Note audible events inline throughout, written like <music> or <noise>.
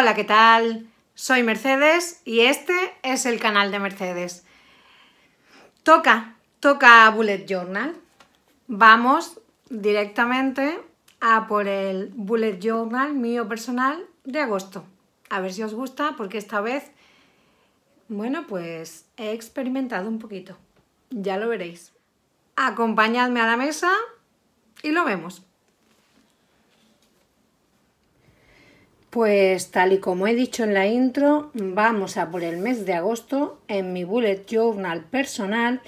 Hola, ¿qué tal? Soy Mercedes y este es el canal de Mercedes. Toca, toca Bullet Journal. Vamos directamente a por el Bullet Journal mío personal de agosto. A ver si os gusta porque esta vez, bueno, pues he experimentado un poquito. Ya lo veréis. Acompañadme a la mesa y lo vemos. Pues tal y como he dicho en la intro, vamos a por el mes de agosto en mi bullet journal personal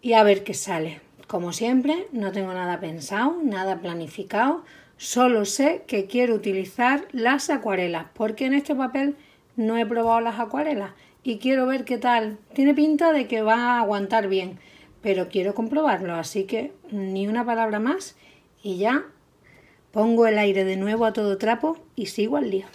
y a ver qué sale. Como siempre, no tengo nada pensado, nada planificado, solo sé que quiero utilizar las acuarelas, porque en este papel no he probado las acuarelas y quiero ver qué tal. Tiene pinta de que va a aguantar bien, pero quiero comprobarlo, así que ni una palabra más y ya Pongo el aire de nuevo a todo trapo y sigo al día.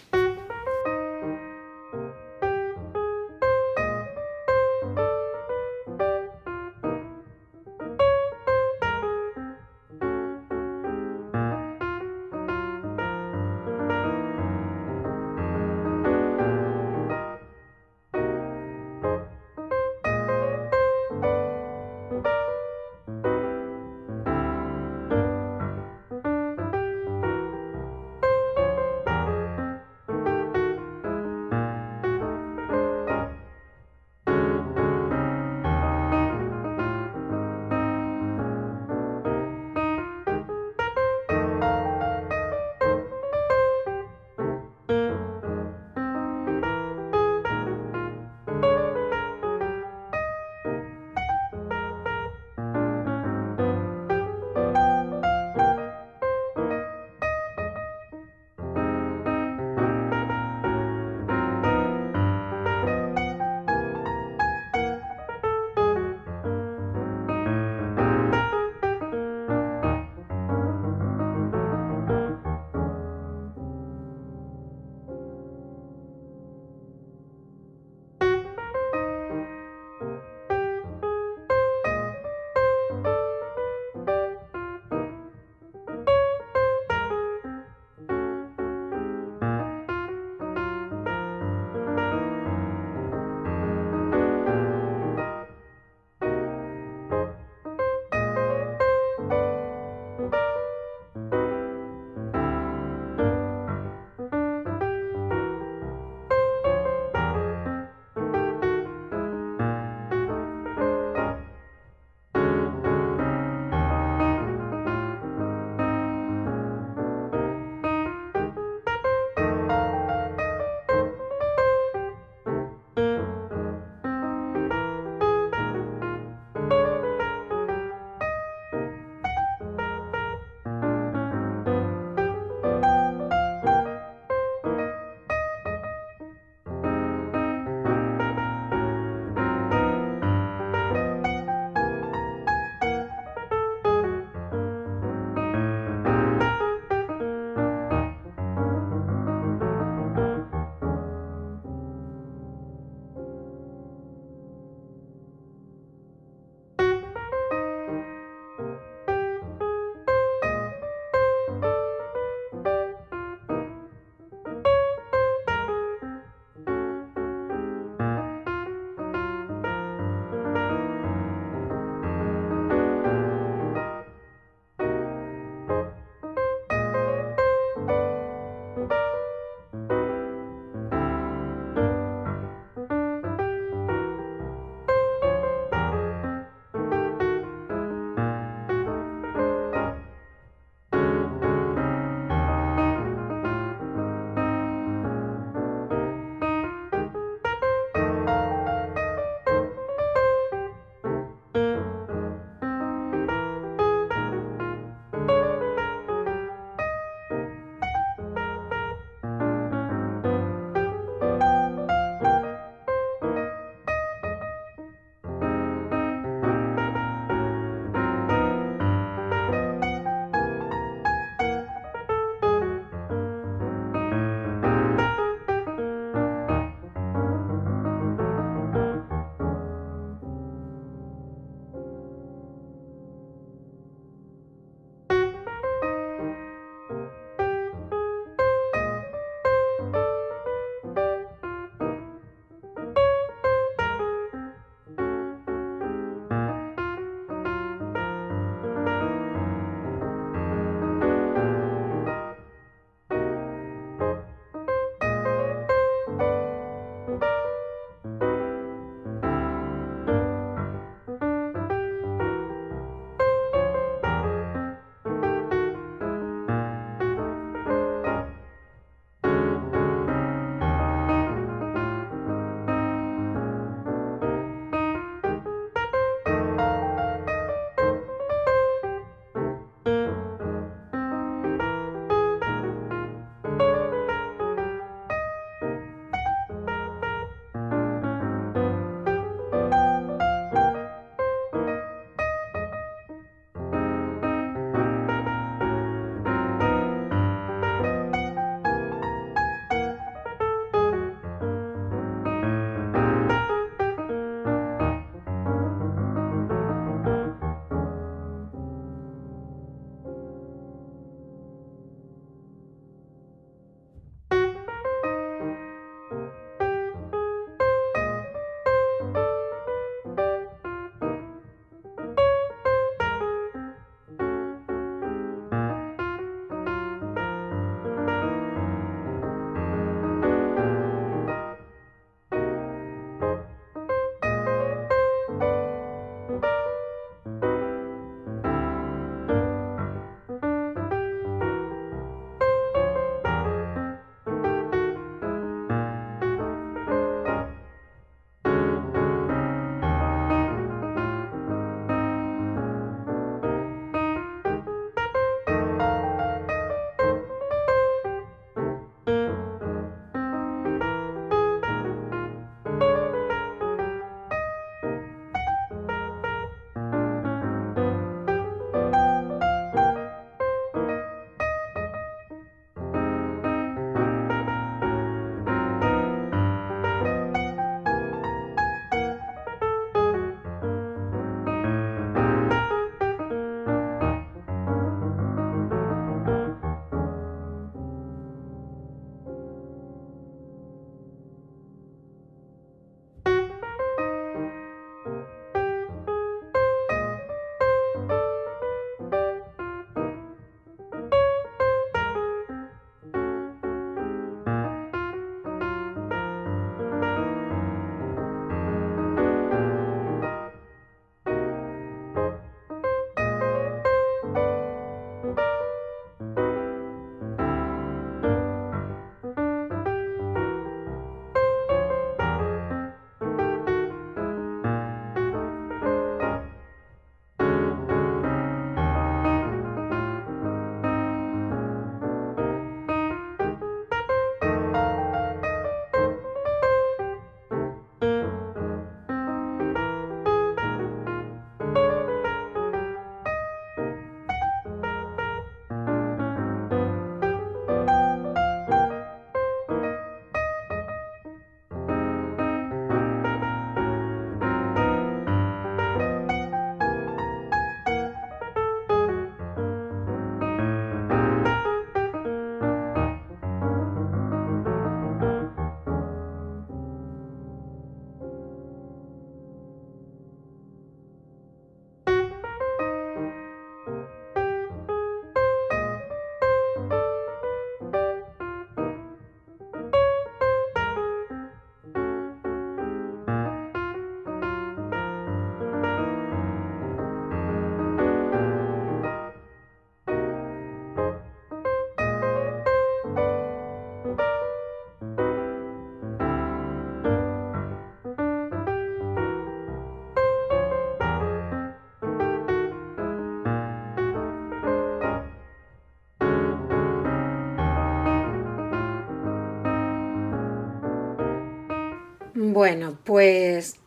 Bueno, pues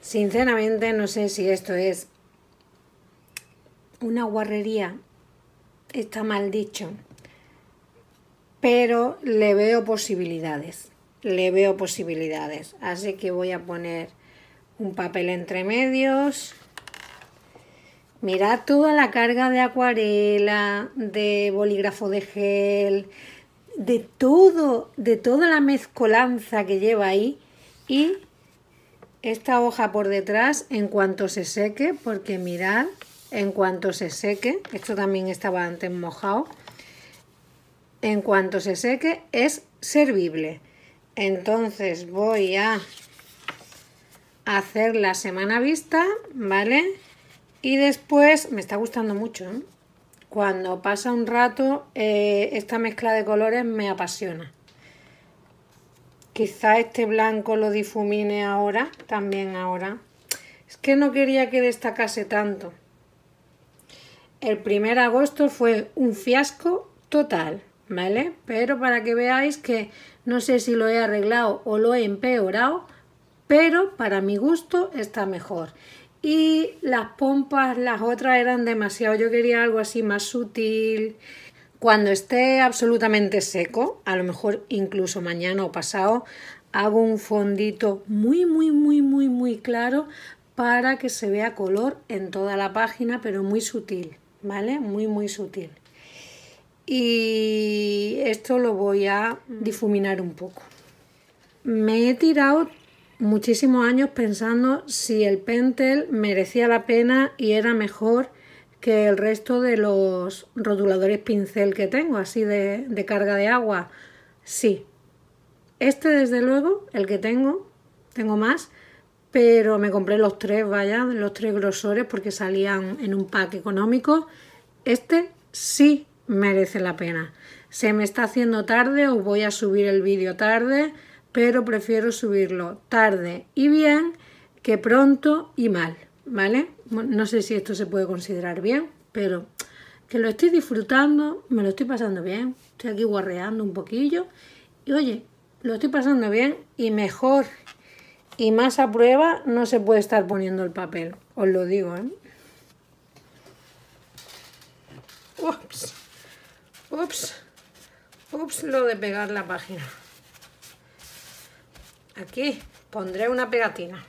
sinceramente no sé si esto es una guarrería, está mal dicho, pero le veo posibilidades, le veo posibilidades. Así que voy a poner un papel entre medios. Mirad toda la carga de acuarela, de bolígrafo de gel, de todo, de toda la mezcolanza que lleva ahí y esta hoja por detrás en cuanto se seque, porque mirad, en cuanto se seque, esto también estaba antes mojado, en cuanto se seque es servible. Entonces voy a hacer la semana vista, ¿vale? Y después, me está gustando mucho, ¿eh? Cuando pasa un rato, eh, esta mezcla de colores me apasiona. Quizá este blanco lo difumine ahora, también ahora. Es que no quería que destacase tanto. El primer agosto fue un fiasco total, ¿vale? Pero para que veáis que no sé si lo he arreglado o lo he empeorado, pero para mi gusto está mejor y las pompas, las otras eran demasiado, yo quería algo así más sutil. Cuando esté absolutamente seco, a lo mejor incluso mañana o pasado, hago un fondito muy, muy, muy, muy, muy claro para que se vea color en toda la página, pero muy sutil, ¿vale? Muy, muy sutil. Y esto lo voy a difuminar un poco. Me he tirado muchísimos años pensando si el Pentel merecía la pena y era mejor que el resto de los rotuladores pincel que tengo, así de, de carga de agua. Sí. Este, desde luego, el que tengo, tengo más, pero me compré los tres, vaya, los tres grosores porque salían en un pack económico. Este sí merece la pena. Se me está haciendo tarde, os voy a subir el vídeo tarde pero prefiero subirlo tarde y bien que pronto y mal, ¿vale? No sé si esto se puede considerar bien, pero que lo estoy disfrutando, me lo estoy pasando bien, estoy aquí guarreando un poquillo y oye, lo estoy pasando bien y mejor y más a prueba no se puede estar poniendo el papel, os lo digo, ¿eh? Ups, ups, ups, lo de pegar la página. Aquí pondré una pegatina.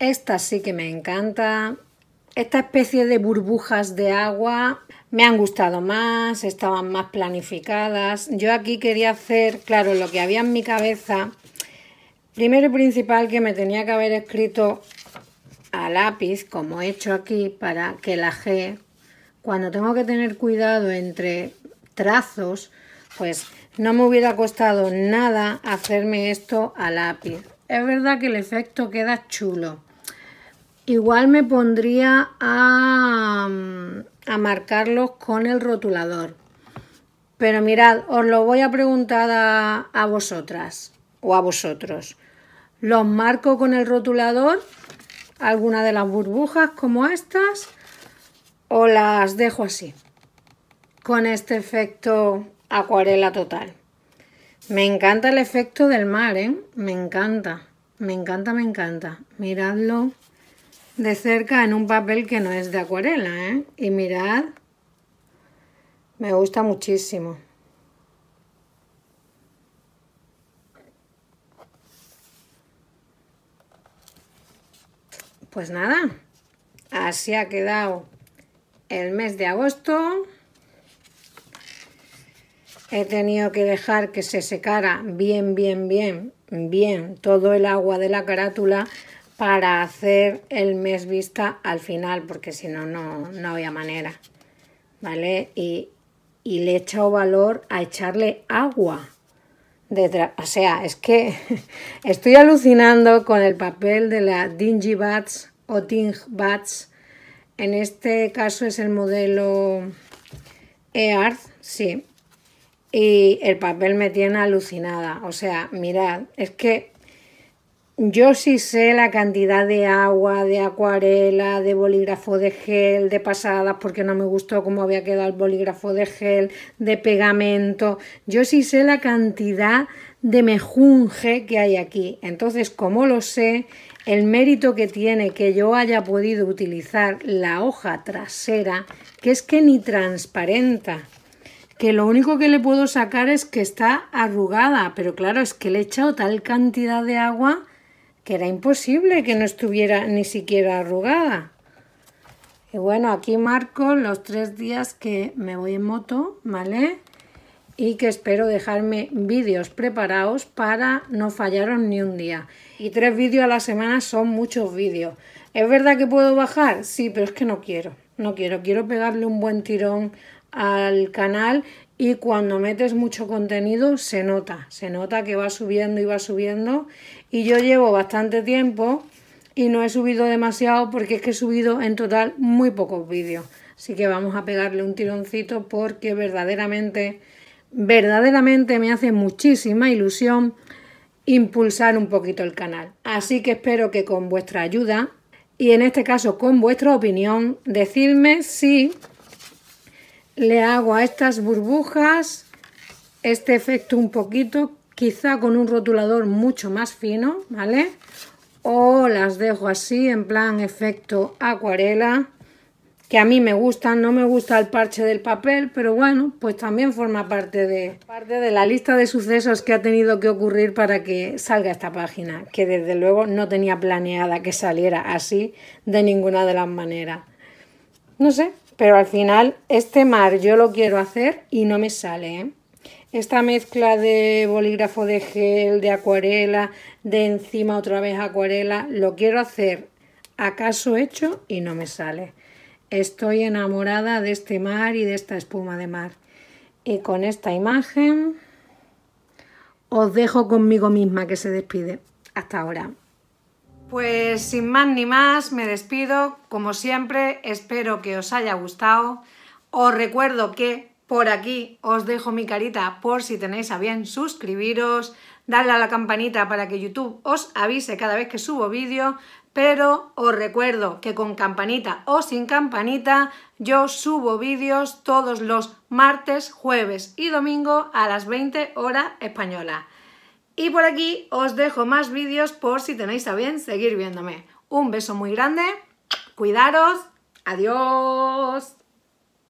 Esta sí que me encanta. Esta especie de burbujas de agua me han gustado más, estaban más planificadas. Yo aquí quería hacer, claro, lo que había en mi cabeza. Primero y principal que me tenía que haber escrito a lápiz, como he hecho aquí, para que la G, cuando tengo que tener cuidado entre trazos, pues no me hubiera costado nada hacerme esto a lápiz. Es verdad que el efecto queda chulo. Igual me pondría a, a marcarlos con el rotulador. Pero mirad, os lo voy a preguntar a, a vosotras o a vosotros. ¿Los marco con el rotulador? ¿Alguna de las burbujas como estas? ¿O las dejo así? Con este efecto acuarela total. Me encanta el efecto del mar, ¿eh? Me encanta, me encanta, me encanta. Miradlo de cerca en un papel que no es de acuarela, ¿eh? Y mirad, me gusta muchísimo. Pues nada, así ha quedado el mes de agosto. He tenido que dejar que se secara bien, bien, bien, bien todo el agua de la carátula para hacer el mes vista al final, porque si no, no había manera. ¿Vale? Y, y le he echado valor a echarle agua. Detrás. O sea, es que <laughs> estoy alucinando con el papel de la Dingy Bats o Ting Bats. En este caso es el modelo EARTH, sí, y el papel me tiene alucinada. O sea, mirad, es que yo sí sé la cantidad de agua, de acuarela, de bolígrafo de gel, de pasadas, porque no me gustó cómo había quedado el bolígrafo de gel, de pegamento. Yo sí sé la cantidad de mejunje que hay aquí. Entonces, como lo sé, el mérito que tiene que yo haya podido utilizar la hoja trasera, que es que ni transparenta que lo único que le puedo sacar es que está arrugada, pero claro, es que le he echado tal cantidad de agua que era imposible que no estuviera ni siquiera arrugada. Y bueno, aquí marco los tres días que me voy en moto, ¿vale? Y que espero dejarme vídeos preparados para no fallaros ni un día. Y tres vídeos a la semana son muchos vídeos. ¿Es verdad que puedo bajar? Sí, pero es que no quiero. No quiero. Quiero pegarle un buen tirón al canal y cuando metes mucho contenido se nota, se nota que va subiendo y va subiendo y yo llevo bastante tiempo y no he subido demasiado porque es que he subido en total muy pocos vídeos. Así que vamos a pegarle un tironcito porque verdaderamente, verdaderamente me hace muchísima ilusión impulsar un poquito el canal. Así que espero que con vuestra ayuda y en este caso con vuestra opinión, decidme si le hago a estas burbujas este efecto un poquito, quizá con un rotulador mucho más fino, ¿vale? O las dejo así en plan efecto acuarela, que a mí me gustan, no me gusta el parche del papel, pero bueno, pues también forma parte de, parte de la lista de sucesos que ha tenido que ocurrir para que salga esta página, que desde luego no tenía planeada que saliera así de ninguna de las maneras. No sé, pero al final este mar yo lo quiero hacer y no me sale. ¿eh? Esta mezcla de bolígrafo de gel, de acuarela, de encima otra vez acuarela, lo quiero hacer acaso hecho y no me sale. Estoy enamorada de este mar y de esta espuma de mar. Y con esta imagen os dejo conmigo misma que se despide. Hasta ahora. Pues sin más ni más, me despido. Como siempre, espero que os haya gustado. Os recuerdo que por aquí os dejo mi carita por si tenéis a bien suscribiros, darle a la campanita para que YouTube os avise cada vez que subo vídeo, pero os recuerdo que con campanita o sin campanita yo subo vídeos todos los martes, jueves y domingo a las 20 horas española. Y por aquí os dejo más vídeos por si tenéis a bien seguir viéndome. Un beso muy grande, cuidaros, adiós.